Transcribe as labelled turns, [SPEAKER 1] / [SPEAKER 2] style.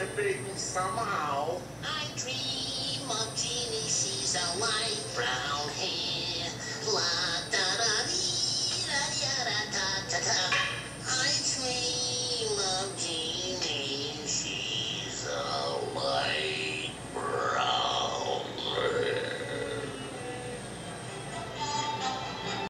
[SPEAKER 1] É você prensa mal.